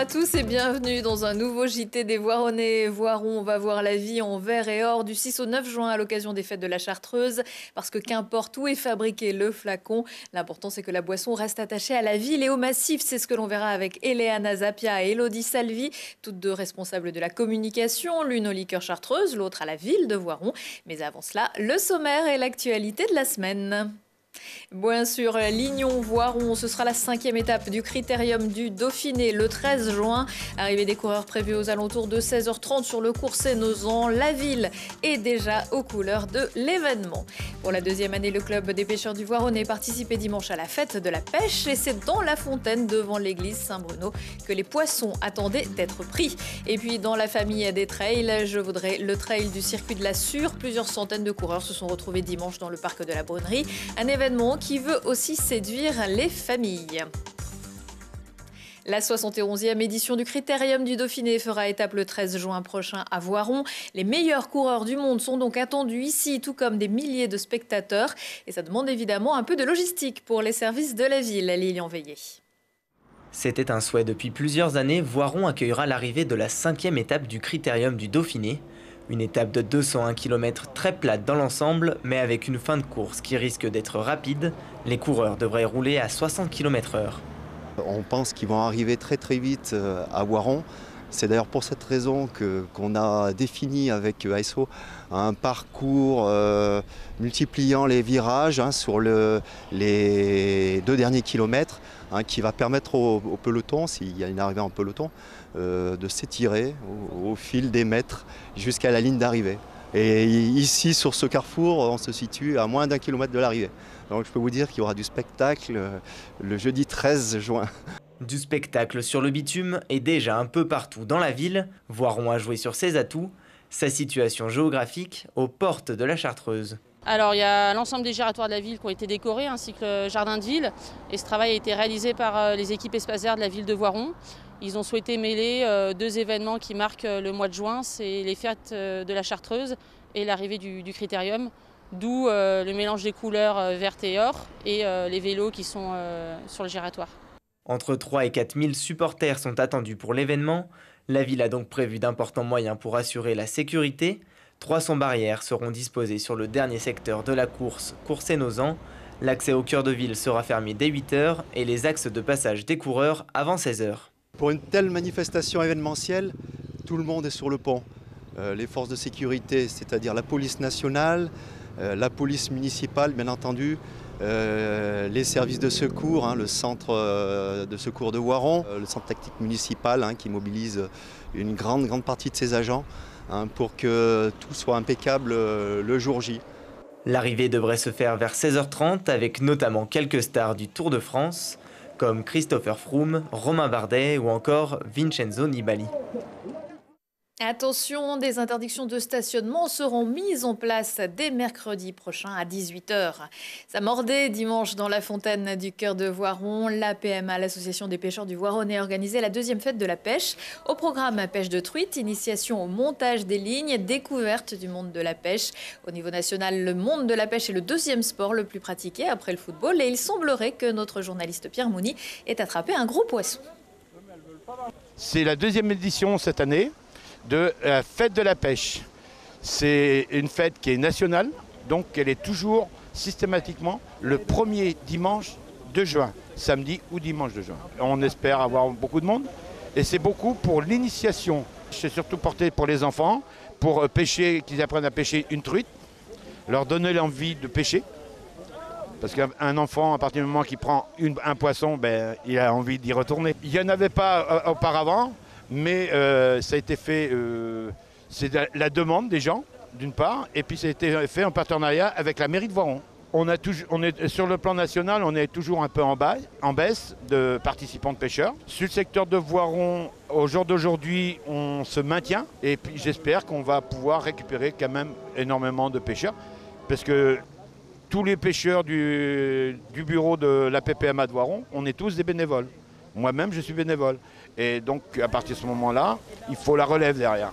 à tous et bienvenue dans un nouveau JT des Voironnais. Voiron, on va voir la vie en vert et or du 6 au 9 juin à l'occasion des fêtes de la Chartreuse. Parce que qu'importe où est fabriqué le flacon, l'important c'est que la boisson reste attachée à la ville et au massif. C'est ce que l'on verra avec Eleana Zapia et Elodie Salvi, toutes deux responsables de la communication, l'une aux liqueurs chartreuses, l'autre à la ville de Voiron. Mais avant cela, le sommaire et l'actualité de la semaine. Bien sûr, Lignon-Voiron, ce sera la cinquième étape du Critérium du Dauphiné le 13 juin. Arrivée des coureurs prévus aux alentours de 16h30 sur le cours Sénosan. La ville est déjà aux couleurs de l'événement. Pour la deuxième année, le club des pêcheurs du Voironnais participé dimanche à la fête de la pêche et c'est dans la fontaine devant l'église Saint-Bruno que les poissons attendaient d'être pris. Et puis dans la famille des trails, je voudrais le trail du circuit de la Sûre. Plusieurs centaines de coureurs se sont retrouvés dimanche dans le parc de la Brunnerie. Un événement qui veut aussi séduire les familles. La 71e édition du Critérium du Dauphiné fera étape le 13 juin prochain à Voiron. Les meilleurs coureurs du monde sont donc attendus ici, tout comme des milliers de spectateurs. Et ça demande évidemment un peu de logistique pour les services de la ville, Lilian Veillé. C'était un souhait depuis plusieurs années. Voiron accueillera l'arrivée de la cinquième étape du Critérium du Dauphiné. Une étape de 201 km très plate dans l'ensemble, mais avec une fin de course qui risque d'être rapide. Les coureurs devraient rouler à 60 km/h. On pense qu'ils vont arriver très très vite euh, à Voiron. C'est d'ailleurs pour cette raison qu'on a défini avec ASO un parcours euh, multipliant les virages hein, sur le, les deux derniers kilomètres hein, qui va permettre au, peloton, s'il y a une arrivée en peloton, euh, de s'étirer au, fil des mètres jusqu'à la ligne d'arrivée. Et ici, sur ce carrefour, on se situe à moins d'un kilomètre de l'arrivée. Donc je peux vous dire qu'il y aura du spectacle euh, le jeudi 13 juin. Du spectacle sur le bitume et déjà un peu partout dans la ville, Voiron a joué sur ses atouts, sa situation géographique aux portes de la Chartreuse. Alors il y a l'ensemble des giratoires de la ville qui ont été décorés ainsi que le jardin de ville et ce travail a été réalisé par euh, les équipes espacères de la ville de Voiron. Ils ont souhaité mêler euh, deux événements qui marquent euh, le mois de juin, c'est les fêtes de la Chartreuse et l'arrivée du, Critérium, d'où le mélange des couleurs verte et or et les vélos qui sont sur le giratoire. Entre 3 et 4 000 supporters sont attendus pour l'événement. La ville a donc prévu d'importants moyens pour assurer la sécurité. 300 barrières seront disposées sur le dernier secteur de la course, Course-Nozan. L'accès au cœur de ville sera fermé dès 8h et les axes de passage des coureurs avant 16h. Pour une telle manifestation événementielle, tout le monde est sur le pont. Euh, les forces de sécurité, c'est-à-dire la police nationale, euh, la police municipale, bien entendu, euh, les services de secours, hein, le centre euh, de secours de Voiron, euh, le centre tactique municipal hein, qui mobilise une grande, grande partie de ses agents hein, pour que tout soit impeccable le jour J. L'arrivée devrait se faire vers 16h30 avec notamment quelques stars du Tour de France comme Christopher Froome, Romain Bardet ou encore Vincenzo Nibali. Attention, des interdictions de stationnement seront mises en place dès mercredi prochain à 18h. Ça mordait dimanche dans la fontaine du cœur de Voiron. La PMA, l'Association des pêcheurs du Voironnais, a organisé la deuxième fête de la pêche. Au programme pêche de truite, initiation au montage des lignes, découverte du monde de la pêche. Au niveau national, le monde de la pêche est le deuxième sport le plus pratiqué après le football et il semblerait que notre journaliste Pierre Mouni ait attrapé un gros poisson. C'est la deuxième édition cette année de la fête de la pêche. C'est une fête qui est nationale, donc elle est toujours systématiquement le premier dimanche de juin, samedi ou dimanche de juin. On espère avoir beaucoup de monde et c'est beaucoup pour l'initiation. C'est surtout porté pour les enfants, pour pêcher, qu'ils apprennent à pêcher une truite, leur donner l'envie de pêcher. Parce qu'un enfant, à partir du moment qu'il prend un poisson, ben, il a envie d'y retourner. Il n'y en avait pas euh, auparavant mais euh, ça a été fait, euh, c'est la demande des gens, d'une part, et puis ça a été fait en partenariat avec la mairie de Voiron. On, est, sur le plan national, on est toujours un peu en, bas, en baisse de participants de pêcheurs. Sur le secteur de Voiron, au jour d'aujourd'hui, on se maintient et puis j'espère qu'on va pouvoir récupérer quand même énormément de pêcheurs parce que tous les pêcheurs du, du bureau de la PPMA de Voiron, on est tous des bénévoles. Moi-même, je suis bénévole. Et donc, à partir de ce moment-là, il faut la relève derrière.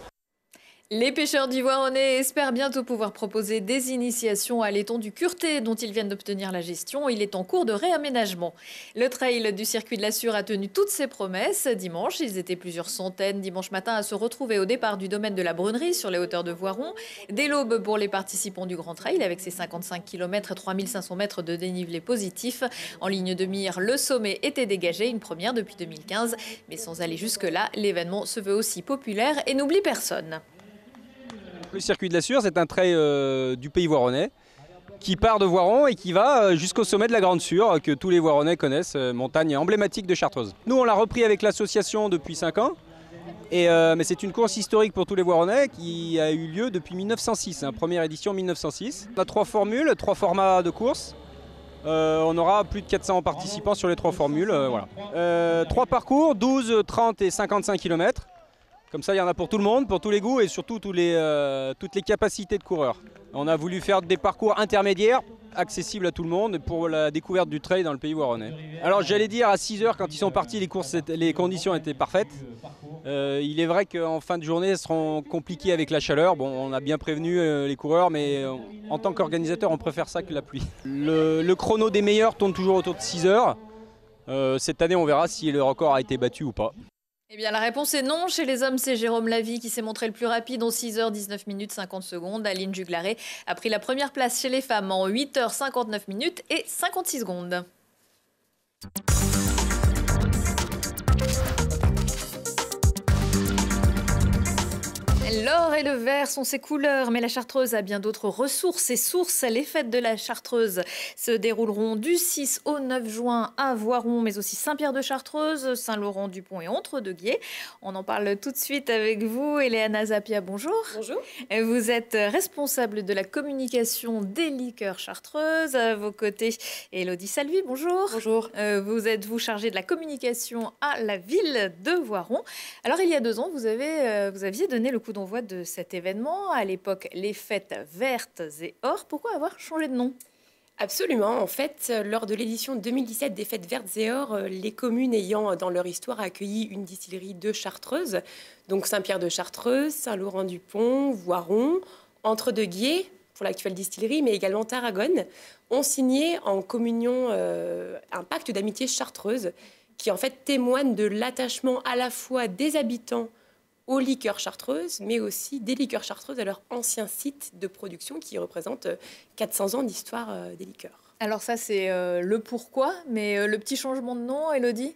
Les pêcheurs d'Ivoire-Honnais espèrent bientôt pouvoir proposer des initiations à l'étang du Curté dont ils viennent d'obtenir la gestion. Il est en cours de réaménagement. Le trail du circuit de la Sûre a tenu toutes ses promesses. Dimanche, ils étaient plusieurs centaines dimanche matin à se retrouver au départ du domaine de la Brunerie sur les hauteurs de Voiron. Dès l'aube pour les participants du Grand Trail avec ses 55 km et 3500 mètres de dénivelé positif. En ligne de mire, le sommet était dégagé, une première depuis 2015. Mais sans aller jusque-là, l'événement se veut aussi populaire et n'oublie personne. Le circuit de la Sûre, c'est un trail euh, du pays voironnais qui part de Voiron et qui va euh, jusqu'au sommet de la Grande Sûre, que tous les Voironnais connaissent, euh, montagne emblématique de Chartreuse. Nous, on l'a repris avec l'association depuis 5 ans, mais c'est une course historique pour tous les Voironnais qui a eu lieu depuis 1906, hein, première édition 1906. On a trois formules, trois formats de course. on aura plus de 400 participants sur les trois formules. voilà. trois parcours, 12, 30 et 55 km. Comme ça, il y en a pour tout le monde, pour tous les goûts et surtout euh, toutes les capacités de coureurs. On a voulu faire des parcours intermédiaires, accessibles à tout le monde pour la découverte du trail dans le pays voironnais. Alors j'allais dire à 6 heures quand ils sont partis, les, courses, les conditions étaient parfaites. Euh, il est vrai qu'en fin de journée, elles seront compliquées avec la chaleur. Bon, on a bien prévenu euh, les coureurs, mais en tant qu'organisateur, on préfère ça que la pluie. Le, le, chrono des meilleurs tourne toujours autour de 6 heures. cette année, on verra si le record a été battu ou pas. Eh bien, la réponse est non. Chez les hommes, c'est Jérôme Lavie qui s'est montré le plus rapide en 6h19 minutes 50 secondes. Aline Juglaré a pris la première place chez les femmes en 8h59 minutes et 56 secondes. L'or et le vert sont ses couleurs, mais la Chartreuse a bien d'autres ressources et sources. Les fêtes de la Chartreuse se dérouleront du 6 au 9 juin à Voiron, mais aussi Saint-Pierre-de-Chartreuse, Saint-Laurent-du-Pont et Entre de Guiers. On en parle tout de suite avec vous, Eléana Zapia. Bonjour. Bonjour. Vous êtes responsable de la communication des liqueurs chartreuses. À vos côtés, Elodie Salvi. Bonjour. Bonjour. Euh, vous êtes vous chargée de la communication à la ville de Voiron. Alors, il y a deux ans, vous, avez, euh, vous aviez donné le coup d'envoi de cet événement, à l'époque les fêtes vertes et or. Pourquoi avoir changé de nom? Absolument. En fait, lors de l'édition 2017 des Fêtes Vertes et Or, les communes ayant dans leur histoire accueilli une distillerie de Chartreuse, donc Saint-Pierre de Chartreuse, Saint-Laurent-du-Pont, Voiron, Entre-deux-Guiers pour l'actuelle distillerie, mais également Tarragone, ont signé en communion euh, un pacte d'amitié chartreuse qui en fait témoigne de l'attachement à la fois des habitants aux liqueurs chartreuses, mais aussi des liqueurs chartreuses à leur ancien site de production qui représente 400 euh, ans d'histoire euh, des liqueurs. Alors ça, c'est euh, le pourquoi, mais le petit changement de nom, Elodie?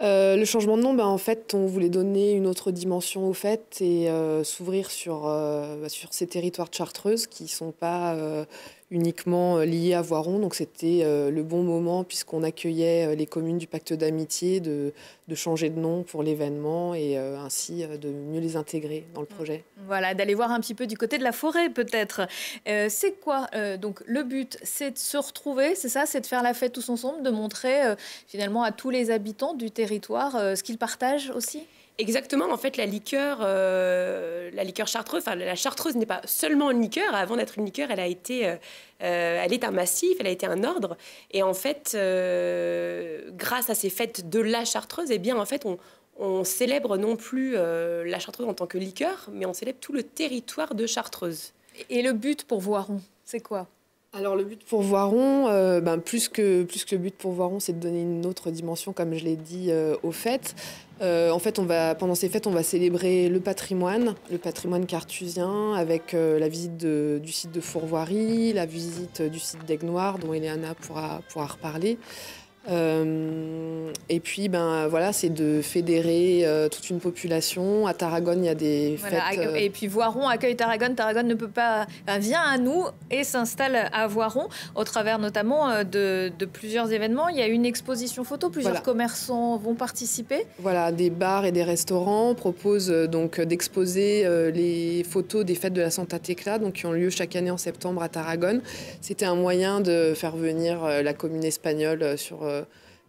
Le changement de nom, ben, en fait, on voulait donner une autre dimension aux fêtes et s'ouvrir sur, bah, sur ces territoires de Chartreuse qui ne sont pas uniquement euh, lié à Voiron. Donc c'était euh, le bon moment, puisqu'on accueillait euh, les communes du pacte d'amitié, de, de, changer de nom pour l'événement et ainsi de mieux les intégrer dans le projet. Voilà, d'aller voir un petit peu du côté de la forêt peut-être. c'est quoi Donc le but, c'est de se retrouver, c'est ça, c'est de faire la fête tous ensemble, de montrer finalement à tous les habitants du territoire ce qu'ils partagent aussi? Exactement. En fait, la liqueur, euh, la liqueur chartreuse, enfin la chartreuse n'est pas seulement une liqueur. Avant d'être une liqueur, elle a été, euh, euh, elle est un massif, elle a été un ordre. Et en fait, grâce à ces fêtes de la chartreuse, eh bien, en fait, on, on célèbre non plus la chartreuse en tant que liqueur, mais on célèbre tout le territoire de Chartreuse. Et le but pour Voiron, c'est quoi? Alors le but pour Voiron, ben, plus, que, le but pour Voiron, c'est de donner une autre dimension, comme je l'ai dit, aux fêtes. Euh, en fait, on va, pendant ces fêtes, on va célébrer le patrimoine, le patrimoine cartusien, avec euh, la visite du site de Fourvoirie, la visite du site d'Aigle Noir, dont Eleana pourra, pourra reparler. Euh, et puis, ben voilà, c'est de fédérer euh, toute une population. À Tarragone, il y a des fêtes. Euh, et puis Voiron accueille Tarragone. Tarragone ne peut pas vient à nous et s'installe à Voiron au travers notamment de, plusieurs événements. Il y a une exposition photo. Plusieurs commerçants vont participer. Voilà, des bars et des restaurants proposent donc d'exposer les photos des fêtes de la Santa Tecla, donc qui ont lieu chaque année en septembre à Tarragone. C'était un moyen de faire venir la commune espagnole sur euh,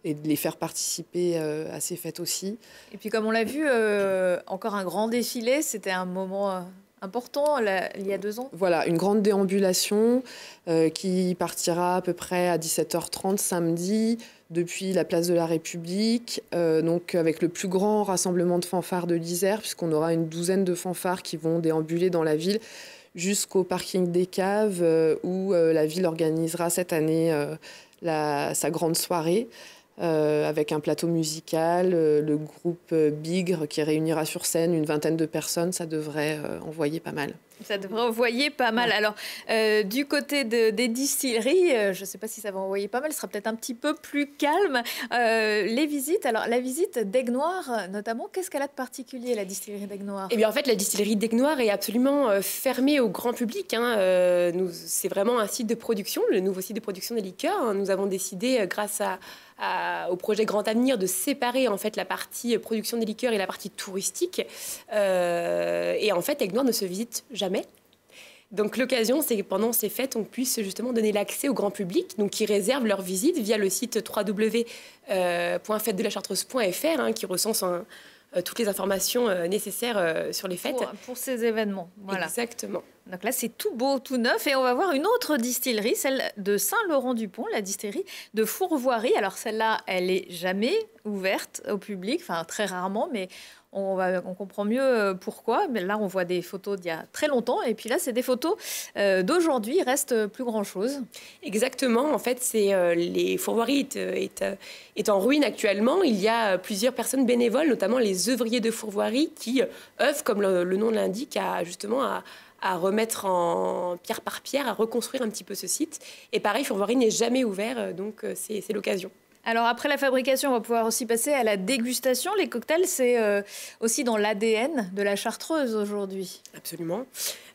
et de les faire participer euh, à ces fêtes aussi. Et puis comme on l'a vu, euh, encore un grand défilé, c'était un moment important il y a deux ans. Voilà, une grande déambulation euh, qui partira à peu près à 17h30 samedi depuis la place de la République, euh, donc avec le plus grand rassemblement de fanfares de l'Isère, puisqu'on aura une douzaine de fanfares qui vont déambuler dans la ville jusqu'au parking des caves euh, où la ville organisera cette année sa grande soirée. Euh, avec un plateau musical, euh, le groupe Bigre qui réunira sur scène une vingtaine de personnes, ça devrait euh, envoyer pas mal. Ça devrait envoyer pas mal. Alors, du côté des distilleries, je ne sais pas si ça va envoyer pas mal, ce sera peut-être un petit peu plus calme. les visites, alors la visite d'Aigle Noir, notamment, qu'est-ce qu'elle a de particulier, la distillerie d'Aigle Noir Eh bien, en fait, la distillerie d'Aigle Noir est absolument fermée au grand public. Hein. c'est vraiment un site de production, le nouveau site de production des liqueurs. Hein. Nous avons décidé, grâce à au projet Grand Avenir de séparer en fait la partie production des liqueurs et la partie touristique. Euh, et en fait, Aigle Noir ne se visite jamais. Donc l'occasion, c'est que pendant ces fêtes, on puisse justement donner l'accès au grand public, donc qui réservent leur visite via le site www.fêtedeLachartreuse.fr, hein, qui recense un, euh, toutes les informations euh, nécessaires euh, sur les fêtes. Pour, ces événements. Voilà. Exactement. Donc là, c'est tout beau, tout neuf. Et on va voir une autre distillerie, celle de Saint-Laurent-du-Pont, la distillerie de Fourvoirie. Alors celle-là, elle est jamais ouverte au public, enfin très rarement, mais on, comprend mieux euh, pourquoi. Mais là, on voit des photos d'il y a très longtemps. Et puis là, c'est des photos euh, d'aujourd'hui. Il reste plus grand-chose. Exactement. En fait, c'est euh, les fourvoiries est, est, en ruine actuellement. Il y a plusieurs personnes bénévoles, notamment les œuvriers de fourvoirie, qui œuvrent, comme le, nom l'indique, à justement à remettre en pierre par pierre, à reconstruire un petit peu ce site. Et pareil, Fourvoirie n'est jamais ouvert, donc c'est l'occasion. Alors après la fabrication, on va pouvoir aussi passer à la dégustation. Les cocktails, c'est euh, aussi dans l'ADN de la chartreuse aujourd'hui. Absolument.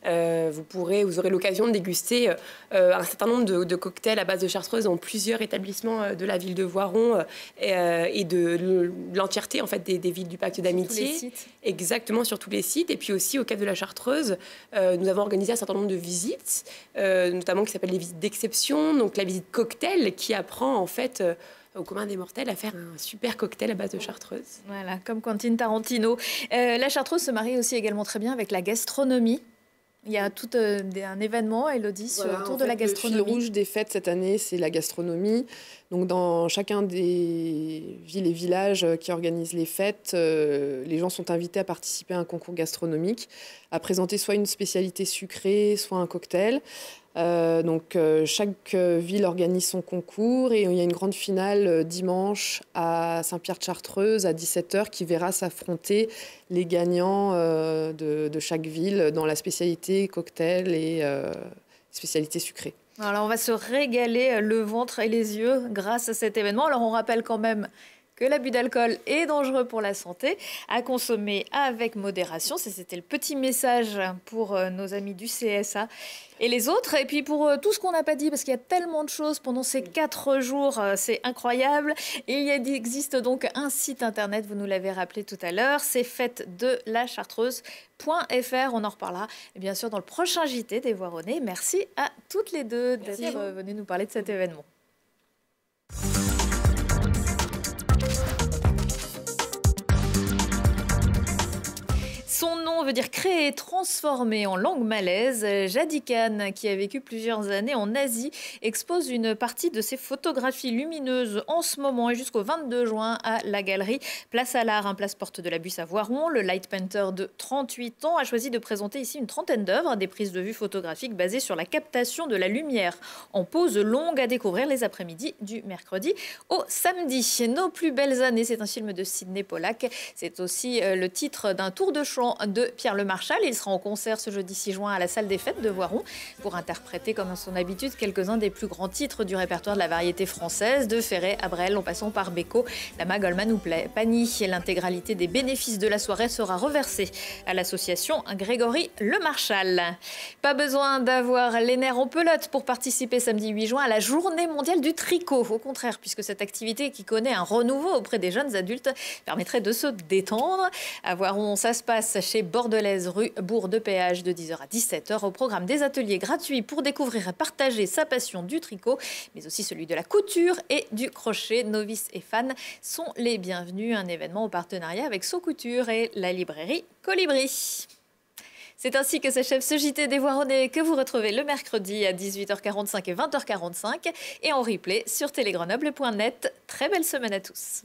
Euh, vous pourrez, vous aurez l'occasion de déguster euh, un certain nombre de, cocktails à base de chartreuse dans plusieurs établissements de la ville de Voiron et, de l'entièreté en fait des, villes du pacte d'amitié. Exactement sur tous les sites. Et puis aussi au Cap de la Chartreuse, nous avons organisé un certain nombre de visites, notamment qui s'appellent les visites d'exception. Donc la visite cocktail qui apprend en fait au commun des mortels à faire un super cocktail à base de chartreuse. Voilà, comme Quentin Tarantino. Euh, la chartreuse se marie aussi également très bien avec la gastronomie. Il y a tout euh, un événement, Elodie, autour de la gastronomie. Le fil rouge des fêtes cette année, c'est la gastronomie. Donc, dans chacun des villes et villages qui organisent les fêtes, euh, les gens sont invités à participer à un concours gastronomique, à présenter soit une spécialité sucrée, soit un cocktail. Euh, donc euh, chaque euh, ville organise son concours et il y a une grande finale dimanche à Saint-Pierre-de-Chartreuse à 17h qui verra s'affronter les gagnants de, chaque ville dans la spécialité cocktail et spécialité sucrée. Alors on va se régaler le ventre et les yeux grâce à cet événement. Alors on rappelle quand même que l'abus d'alcool est dangereux pour la santé, à consommer avec modération. C'était le petit message pour euh, nos amis du CSA et les autres. Et puis pour euh, tout ce qu'on n'a pas dit, parce qu'il y a tellement de choses pendant ces quatre jours, euh, c'est incroyable. Et il existe donc un site internet, vous nous l'avez rappelé tout à l'heure, c'est fête de la chartreuse.fr. On en reparlera bien sûr dans le prochain JT des Voironnais. Merci à toutes les deux d'être venues nous parler de cet événement. Nom veut dire créer, transformer en langue malaise. Jadikan, qui a vécu plusieurs années en Asie, expose une partie de ses photographies lumineuses en ce moment et jusqu'au 22 juin à la galerie Place à l'Art, un place porte de la Bus à Voiron. Le light painter de 38 ans a choisi de présenter ici une trentaine d'œuvres, des prises de vue photographiques basées sur la captation de la lumière en pause longue à découvrir les après-midi du mercredi au samedi. Nos plus belles années, c'est un film de Sidney Pollack. C'est aussi euh, le titre d'un tour de chant de Pierre Le Marchal. Il sera en concert ce jeudi 6 juin à la salle des fêtes de Voiron pour interpréter, comme à son habitude, quelques-uns des plus grands titres du répertoire de la variété française, de Ferret à Brel en passant par Beko, Lama, Goldman ou Pani. L'intégralité des bénéfices de la soirée sera reversée à l'association Grégory Le Marchal. Pas besoin d'avoir les nerfs en pelote pour participer samedi 8 juin à la journée mondiale du tricot. Au contraire, puisque cette activité qui connaît un renouveau auprès des jeunes adultes permettrait de se détendre. À Voiron, ça se passe chez Bordelaise, rue Bourg de Péage, de 10h à 17h. Au programme des ateliers gratuits pour découvrir et partager sa passion du tricot, mais aussi celui de la couture et du crochet. Novices et fans sont les bienvenus. Un événement en partenariat avec So Couture et la librairie Colibri. C'est ainsi que s'achève ce JT des Voironnais que vous retrouvez le mercredi à 18h45 et 20h45 et en replay sur télégrenoble.net. Très belle semaine à tous.